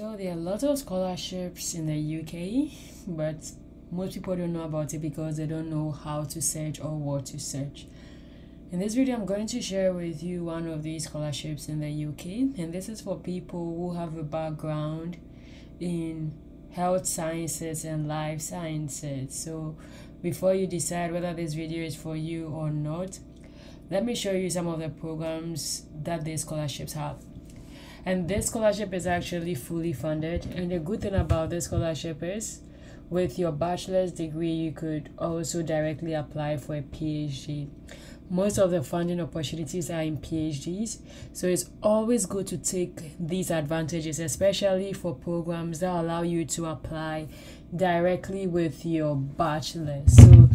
So there are a lot of scholarships in the UK, but most people don't know about it because they don't know how to search or what to search. In this video, I'm going to share with you one of these scholarships in the UK, and this is for people who have a background in health sciences and life sciences. So before you decide whether this video is for you or not, let me show you some of the programs that these scholarships have and this scholarship is actually fully funded. And the good thing about this scholarship is with your bachelor's degree you could also directly apply for a phd most of the funding opportunities are in phds so it's always good to take these advantages especially for programs that allow you to apply directly with your bachelor's. So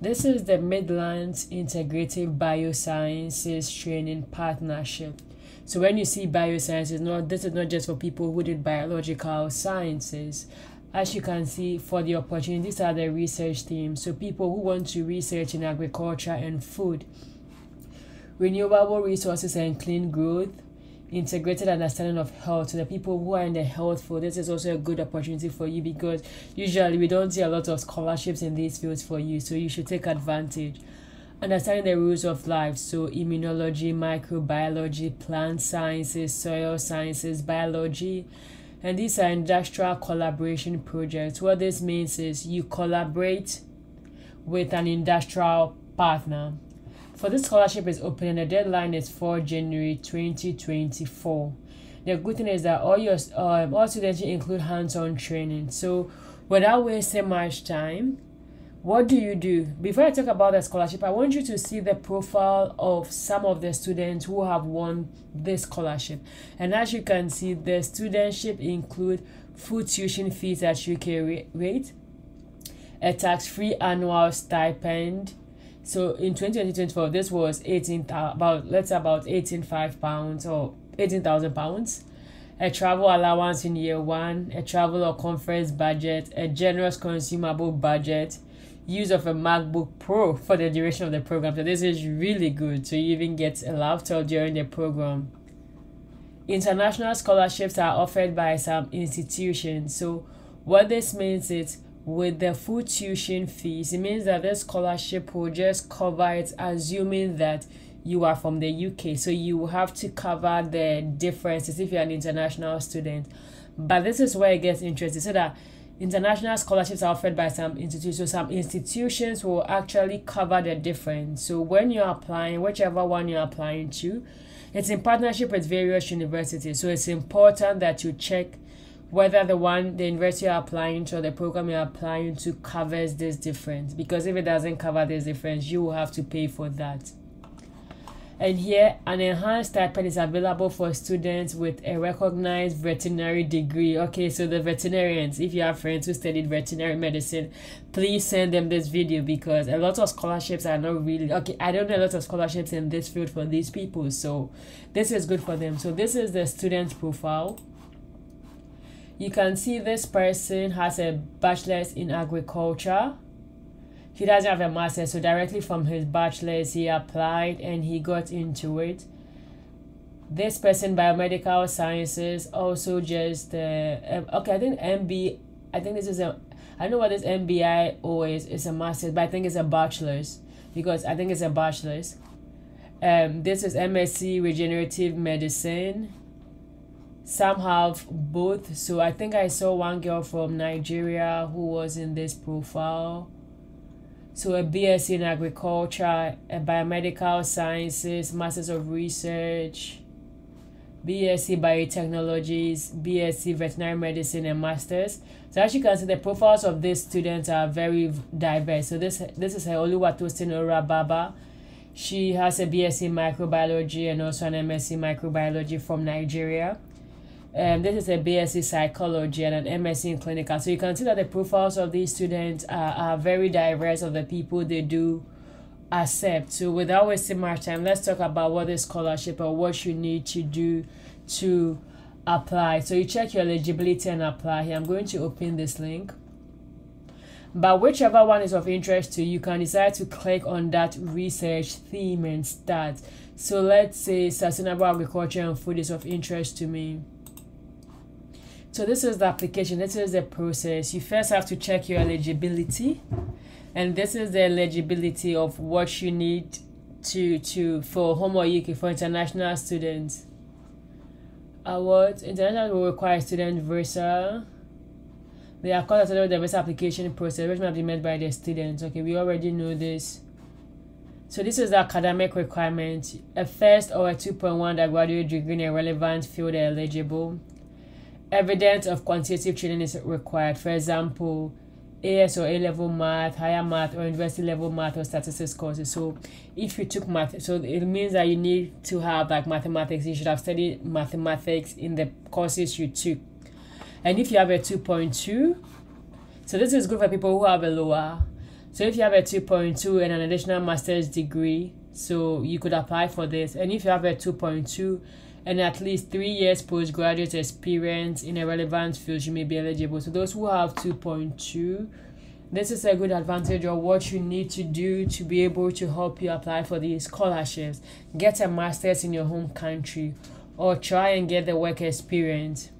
this is the midlands integrative biosciences training partnership so when you see biosciences, not this is not just for people who did biological sciences. As you can see, for the opportunities are the research teams. So people who want to research in agriculture and food, renewable resources and clean growth, integrated understanding of health. So the people who are in the health field, this is also a good opportunity for you because usually we don't see a lot of scholarships in these fields for you. So you should take advantage understanding the rules of life so immunology microbiology plant sciences soil sciences biology and these are industrial collaboration projects. What this means is you collaborate with an industrial partner. For this scholarship is open and the deadline is 4 january 2024 the good thing is that all your um, all students include hands-on training. So without wasting much time what do you do? Before I talk about the scholarship, I want you to see the profile of some of the students who have won this scholarship. And as you can see, the studentship include food tuition fees at UK rate, a tax-free annual stipend. So in 2024, this was 18 about let's say about 18.5 pounds or 18,000 pounds a travel allowance in year one, a travel or conference budget, a generous consumable budget, use of a MacBook Pro for the duration of the program. So this is really good. So you even get a laptop during the program. International scholarships are offered by some institutions. So what this means is with the full tuition fees, it means that this scholarship will just cover it, assuming that you are from the UK. So you have to cover the differences if you're an international student. But this is where it gets interesting. So that international scholarships are offered by some institutions. So some institutions will actually cover the difference. So when you're applying, whichever one you're applying to, it's in partnership with various universities. So it's important that you check whether the one the university you're applying to or the program you're applying to covers this difference. Because if it doesn't cover this difference, you will have to pay for that. And here, an enhanced stipend is available for students with a recognized veterinary degree. Okay, so the veterinarians, if you have friends who studied veterinary medicine, please send them this video because a lot of scholarships are not really okay. I don't know a lot of scholarships in this field for these people, so this is good for them. So, this is the student profile. You can see this person has a bachelor's in agriculture he doesn't have a master so directly from his bachelor's he applied and he got into it. This person biomedical sciences also just uh, okay i think mb i think this is a i don't know what this mbio is a master's but i think it's a bachelor's because i think it's a bachelor's. Um this is msc regenerative medicine. Some have both so i think i saw one girl from nigeria who was in this profile so a BSc in agriculture, a biomedical sciences, masters of research, BSc biotechnologies, BSc veterinary medicine, and masters. So as you can see, the profiles of these students are very diverse. So this this is Oluwatosin Baba. She has a BSc in microbiology and also an MSc microbiology from Nigeria. Um, this is a BSc psychology and an MSc in clinical. So you can see that the profiles of these students are, are very diverse of the people they do accept. So without wasting much time, let's talk about what is scholarship or what you need to do to apply. So you check your eligibility and apply here. I'm going to open this link. But whichever one is of interest to you, you can decide to click on that research theme and start. So let's say sustainable agriculture and food is of interest to me So this is the application. This is the process. You first have to check your eligibility, and this is the eligibility of what you need to to for home or UK for international students. Awards international will require student visa. They are called as the visa application process, which must be met by the students. Okay, we already know this. So this is the academic requirement. A first or a 2.1 that graduate degree in a relevant field are eligible. Evidence of quantitative training is required. For example, AS or A level math, higher math, or university level math or statistics courses. So if you took math, so it means that you need to have like mathematics. You should have studied mathematics in the courses you took. And if you have a 2.2, so this is good for people who have a lower so if you have a 2.2 and an additional master's degree, so you could apply for this. And if you have a 2.2 and at least three years postgraduate experience in a relevant field, you may be eligible. So those who have 2.2, this is a good advantage of what you need to do to be able to help you apply for these scholarships. Get a master's in your home country or try and get the work experience.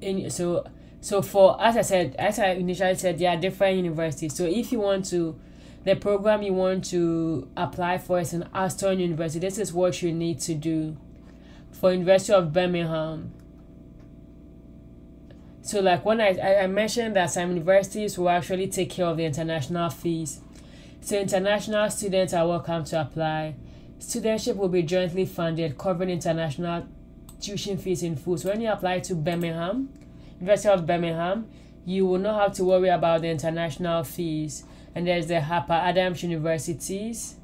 In, so so for as I said, as I initially said, there are different universities. So if you want to, the program you want to apply for is an Aston University. This is what you need to do. For University of Birmingham. So like when I, I mentioned that some universities will actually take care of the international fees. So international students are welcome to apply. Studentship will be jointly funded, covering international tuition fees in full. So when you apply to Birmingham, University of Birmingham, you will not have to worry about the international fees. And there's the Harper Adams universities.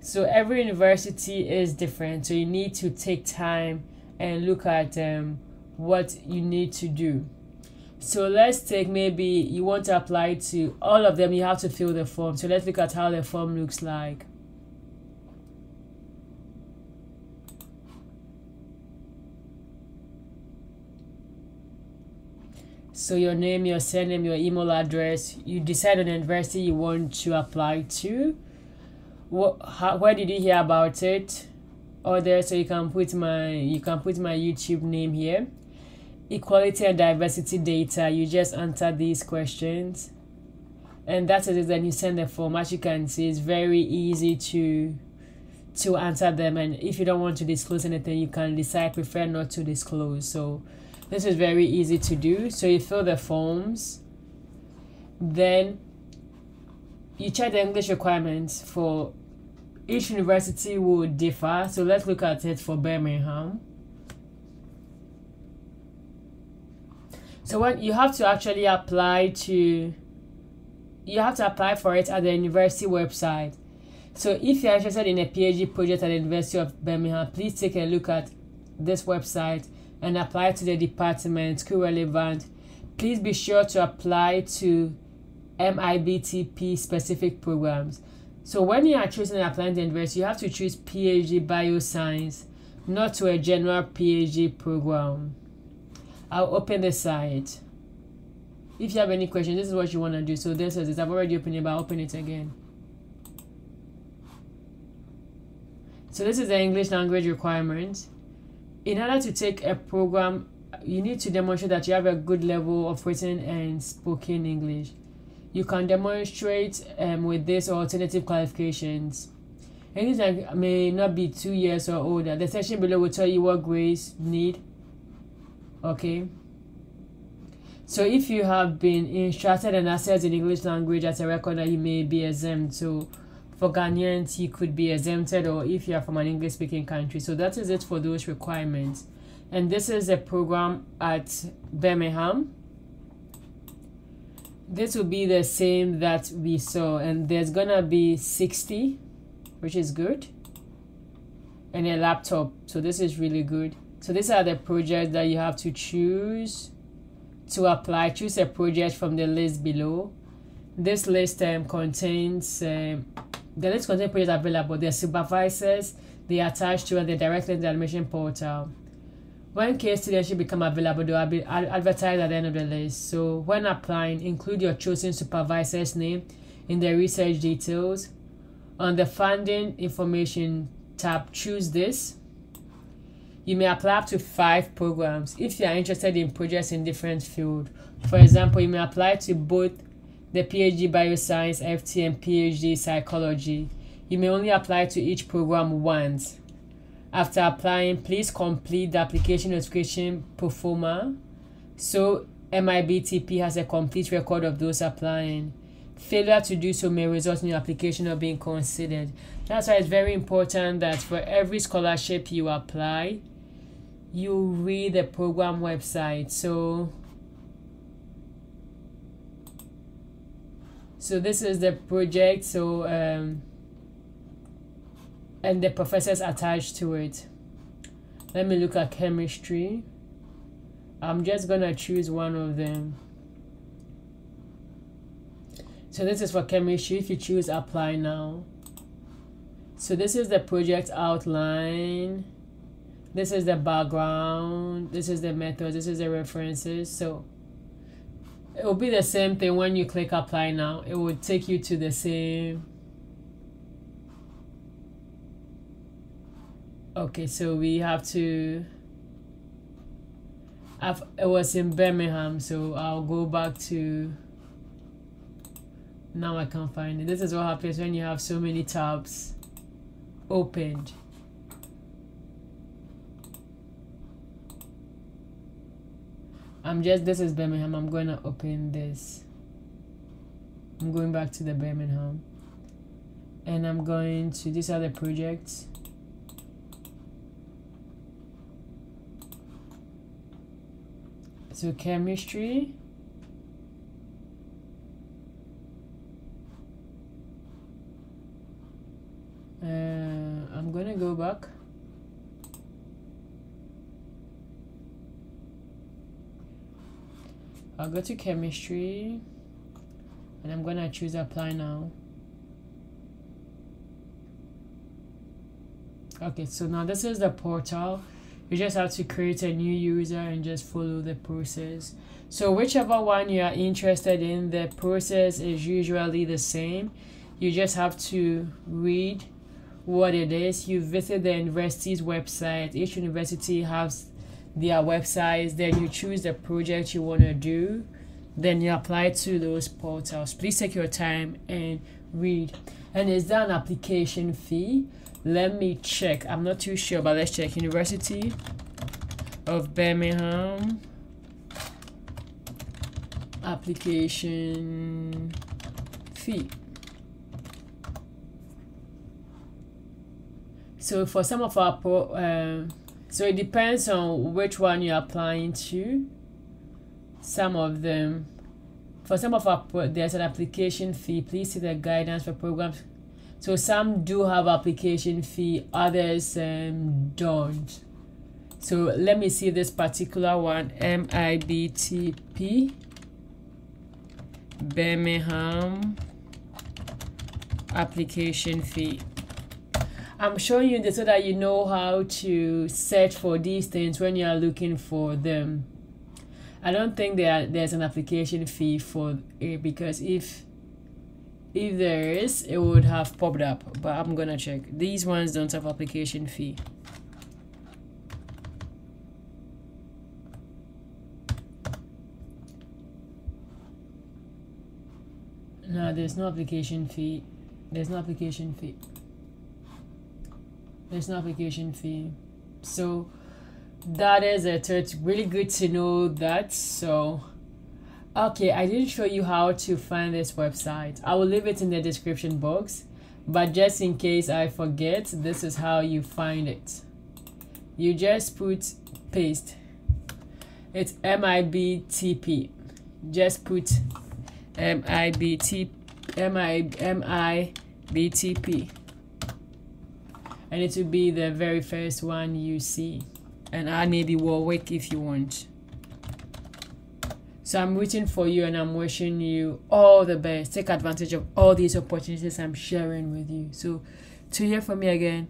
So every university is different. So you need to take time and look at um, what you need to do. So let's take maybe you want to apply to all of them, you have to fill the form. So let's look at how the form looks like. So your name, your surname, your email address. You decide on the university you want to apply to. What? How, where did you hear about it? Or there, so you can put my you can put my YouTube name here. Equality and diversity data. You just answer these questions, and that is it. Then you send the form. As you can see, it's very easy to to answer them. And if you don't want to disclose anything, you can decide prefer not to disclose. So this is very easy to do. So you fill the forms, then you check the English requirements for each university will differ. So let's look at it for Birmingham. So what you have to actually apply to you have to apply for it at the university website. So if you're interested in a PhD project at the University of Birmingham, please take a look at this website and apply to the department relevant. Please be sure to apply to MIBTP specific programs. So when you are choosing and applying to university, you have to choose PhD Bioscience, not to a general PhD program. I'll open the site. If you have any questions, this is what you want to do. So this is. I've already opened it, but I'll open it again. So this is the English language requirement in order to take a program, you need to demonstrate that you have a good level of written and spoken English. You can demonstrate um, with this or alternative qualifications. Anything may not be two years or older. The section below will tell you what grades need. Okay. So if you have been instructed and assessed in English language as a record, you may be exempt. So for Ghanaians, you could be exempted or if you are from an English speaking country. So that is it for those requirements. And this is a program at Birmingham. This will be the same that we saw, and there's gonna be 60, which is good, and a laptop. So this is really good. So these are the projects that you have to choose to apply. Choose a project from the list below. This list um, contains um, the list contains projects available. The supervisors they are attached to and they're directly in the admission portal. When case students should become available, they will be advertised at the end of the list. So when applying, include your chosen supervisor's name in the research details. On the funding information tab, choose this. you may apply up to five programs if you are interested in projects in different fields. For example, you may apply to both the PhD Bioscience, FT, and PhD Psychology. You may only apply to each program once. After applying, please complete the application notification pro forma so MIBTP has a complete record of those applying. Failure to do so may result in your application not being considered. That's why it's very important that for every scholarship you apply, you read the program website. So so this is the project so um and the professors attached to it. Let me look at chemistry. I'm just gonna choose one of them. So this is for chemistry if you choose apply now. So this is the project outline. This is the background. This is the methods. This is the references. So it will be the same thing when you click apply now. It will take you to the same. Okay so we have to I've, it was in Birmingham so I'll go back to now I can't find it. This is what happens when you have so many tabs opened I'm just this is Birmingham. I'm going to open this. I'm going back to the Birmingham. And I'm going to these other projects. So chemistry. Uh, I'm gonna go back I'll go to chemistry and I'm gonna choose apply now. Okay so now this is the portal. You just have to create a new user and just follow the process. So whichever one you are interested in the process is usually the same. You just have to read what it is. You visit the university's website. Each university has their websites then you choose the project you want to do then you apply to those portals. Please take your time and read. And is there an application fee? Let me check. I'm not too sure but let's check. University of birmingham application fee. So for some of our pro, um, so it depends on which one you're applying to. Some of them for some of our there's an application fee. Please see the guidance for programs. So some do have application fee others um, don't. So let me see this particular one. Mibtp birmingham application fee I'm showing you this so that you know how to search for these things when you are looking for them. I don't think there there's an application fee for it because if if there is, it would have popped up. But I'm gonna check. These ones don't have application fee. No, there's no application fee. There's no application fee there's no application fee so that is it. So it's really good to know that. So okay i didn't show you how to find this website. I will leave it in the description box but just in case i forget this is how you find it. You just put paste. It's mibtp just put mibt mibtp and it will be the very first one you see. And I may be Warwick if you want. So I'm waiting for you and I'm wishing you all the best. Take advantage of all these opportunities I'm sharing with you. So to hear from me again